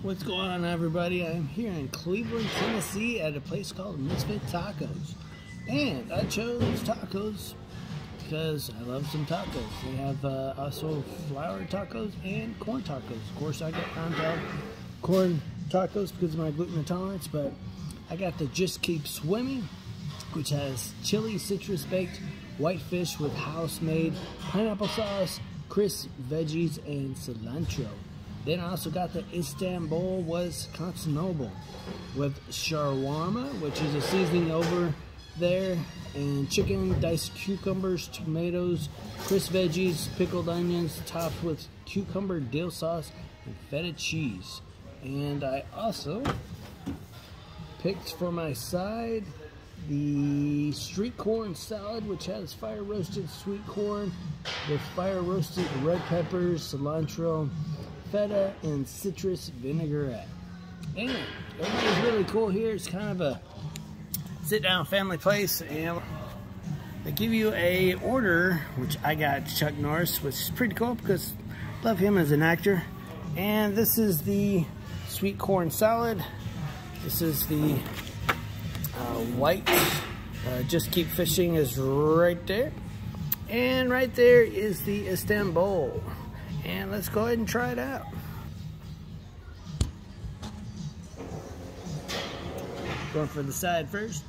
What's going on, everybody? I'm here in Cleveland, Tennessee at a place called Misfit Tacos. And I chose tacos because I love some tacos. They have uh, also flour tacos and corn tacos. Of course, I got Roundel corn tacos because of my gluten intolerance, but I got the Just Keep Swimming, which has chili, citrus baked, white fish with house-made pineapple sauce, crisp veggies, and cilantro. Then I also got the Istanbul was Constantinople with shawarma, which is a seasoning over there, and chicken, diced cucumbers, tomatoes, crisp veggies, pickled onions, topped with cucumber dill sauce and feta cheese. And I also picked for my side the street corn salad, which has fire roasted sweet corn with fire roasted red peppers, cilantro, feta, and citrus vinaigrette. And everybody's really cool here. It's kind of a sit down family place and they give you a order, which I got Chuck Norris, which is pretty cool because love him as an actor. And this is the sweet corn salad. This is the uh, white. Uh, just keep fishing is right there. And right there is the Istanbul. And let's go ahead and try it out. Going for the side first.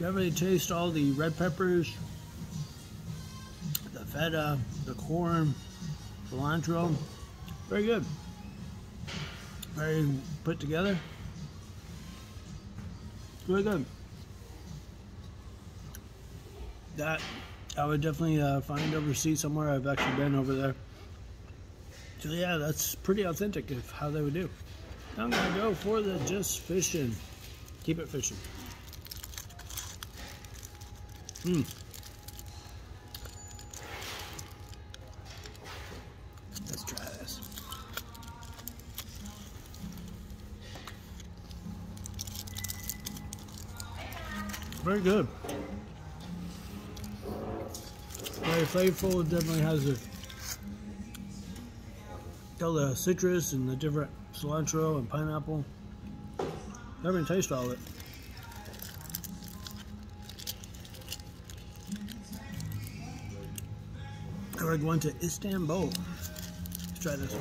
Definitely taste all the red peppers, the feta, the corn, cilantro. Very good. Very put together. Very good. That I would definitely uh, find overseas somewhere. I've actually been over there. So yeah, that's pretty authentic of how they would do. I'm gonna go for the just fishing. Keep it fishing. Mmm. Let's try this. Very good. Very flavorful. It definitely has a all the citrus and the different cilantro and pineapple. Definitely taste all of it. We're going to Istanbul. Let's try this.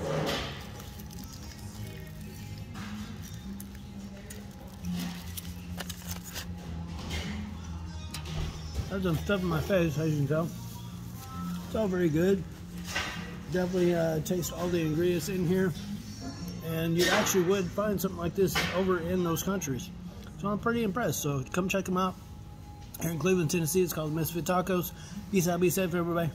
I have some stuff in my face, as you can tell. It's all very good. Definitely uh, taste all the ingredients in here. And you actually would find something like this over in those countries. So I'm pretty impressed. So come check them out. Here in Cleveland, Tennessee, it's called Misfit Tacos. Peace out, be safe, everybody.